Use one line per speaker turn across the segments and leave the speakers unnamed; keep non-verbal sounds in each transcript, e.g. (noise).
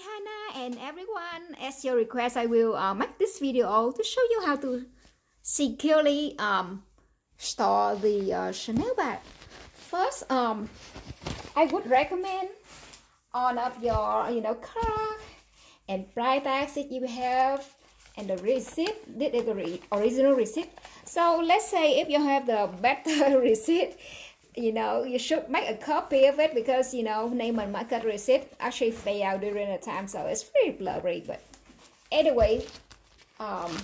Hannah and everyone. As your request, I will uh, make this video to show you how to securely um, store the uh, Chanel bag. First, um, I would recommend all of your, you know, card and price tags that you have and the receipt, is the original receipt. So let's say if you have the better (laughs) receipt, you know, you should make a copy of it because, you know, Neiman Marcus receipt actually fail during the time, so it's pretty blurry. But anyway, um,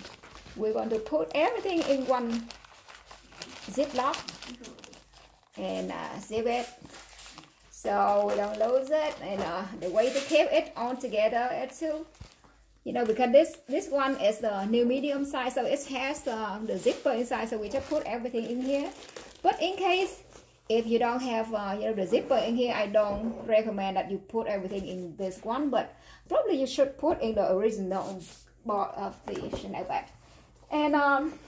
we're going to put everything in one ziplock and uh, zip it so we don't lose it and uh, the way to keep it all together is to you know because this this one is the new medium size so it has the, the zipper inside so we just put everything in here but in case if you don't have uh, you know the zipper in here I don't recommend that you put everything in this one but probably you should put in the original part of the Chanel bag. And um,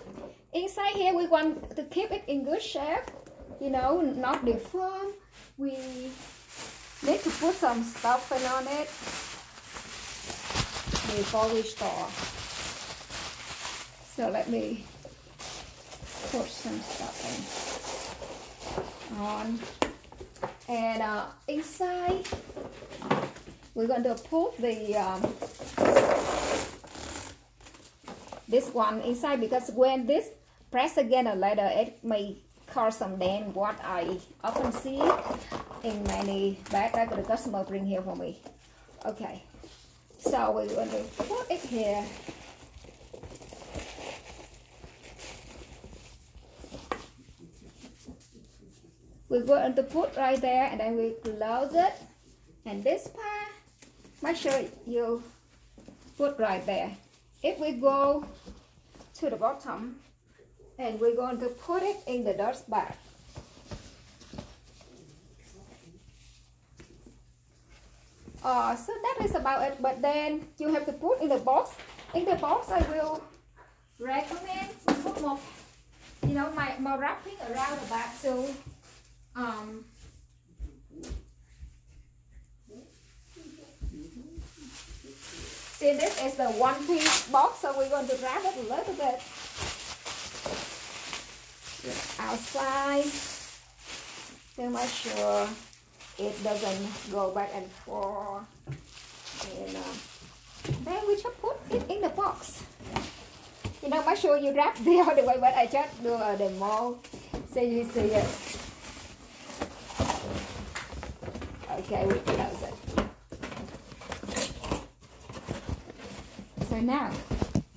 inside here we want to keep it in good shape you know not deformed we need to put some stuffing on it before we store. So let me put some stuffing on. And uh, inside we're going to put the um, this one inside because when this press again a later it may cause some dent what I often see in many bags that the customer bring here for me. Okay. So we're going to put it here we're going to put right there and then we close it. And this part make sure you put right there. If we go to the bottom and we're going to put it in the dust bag uh, so that is about it but then you have to put in the box. In the box I will recommend put more you know my more wrapping around the bag so um see this is the one piece box so we're going to wrap it a little bit. Outside to make sure it doesn't go back and forth. And uh, then we just put it in the box. You know make sure you wrap (laughs) the other way but I just do uh, the more so you see it. Okay we close it now.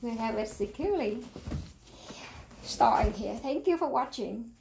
We have it securely stored here. Thank you for watching